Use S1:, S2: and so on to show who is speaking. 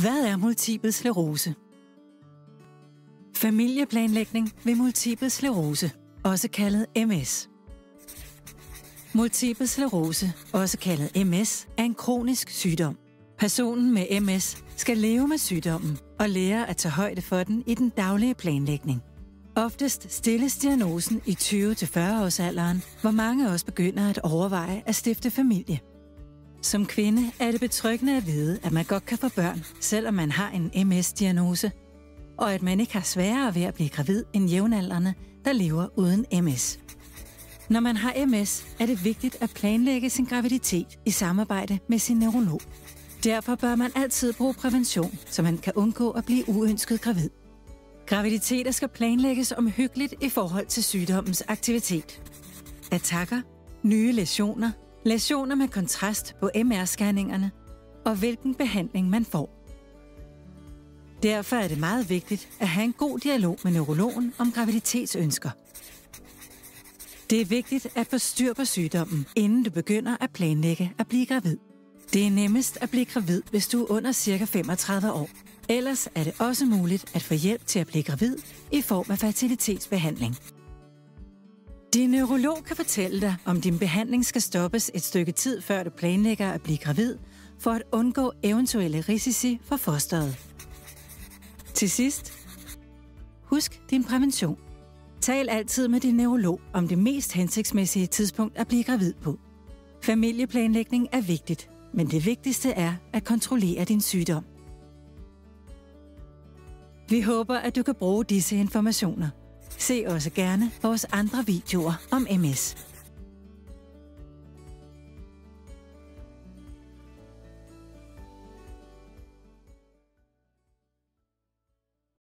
S1: Hvad er multiple sklerose? Familieplanlægning ved multiple sklerose, også kaldet MS. Multiple sklerose, også kaldet MS, er en kronisk sygdom. Personen med MS skal leve med sygdommen og lære at tage højde for den i den daglige planlægning. Oftest stilles diagnosen i 20-40-årsalderen, hvor mange også begynder at overveje at stifte familie. Som kvinde er det betryggende at vide, at man godt kan få børn, selvom man har en MS-diagnose, og at man ikke har sværere ved at blive gravid end jævnaldrende, der lever uden MS. Når man har MS, er det vigtigt at planlægge sin graviditet i samarbejde med sin neurolog. Derfor bør man altid bruge prævention, så man kan undgå at blive uønsket gravid. Graviditeter skal planlægges omhyggeligt i forhold til sygdommens aktivitet. Attacker, nye lesioner, lesioner med kontrast på MR-scanningerne og hvilken behandling man får. Derfor er det meget vigtigt at have en god dialog med neurologen om graviditetsønsker. Det er vigtigt at få styr på sygdommen, inden du begynder at planlægge at blive gravid. Det er nemmest at blive gravid, hvis du er under ca. 35 år. Ellers er det også muligt at få hjælp til at blive gravid i form af fertilitetsbehandling. Din neurolog kan fortælle dig, om din behandling skal stoppes et stykke tid, før du planlægger at blive gravid, for at undgå eventuelle risici for fosteret. Til sidst, husk din prævention. Tal altid med din neurolog om det mest hensigtsmæssige tidspunkt at blive gravid på. Familieplanlægning er vigtigt, men det vigtigste er at kontrollere din sygdom. Vi håber, at du kan bruge disse informationer. Se også gerne vores andre videoer om MS.